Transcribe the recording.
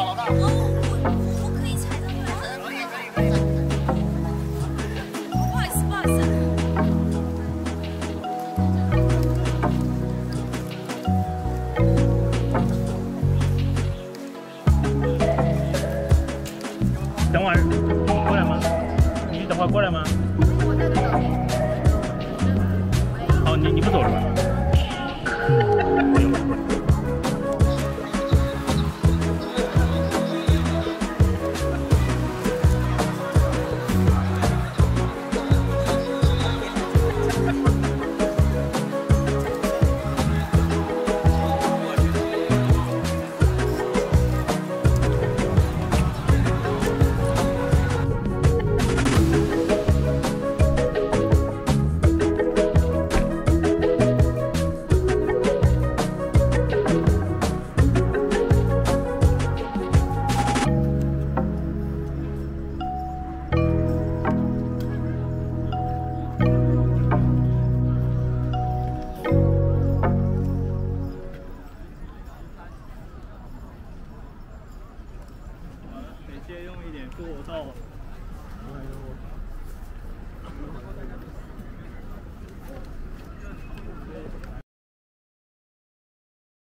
老大。可以踩到可以可以可以不好意思不好意思。等会儿你过来吗？你等会儿过来吗？哦你你不走是吧？借用一点过道。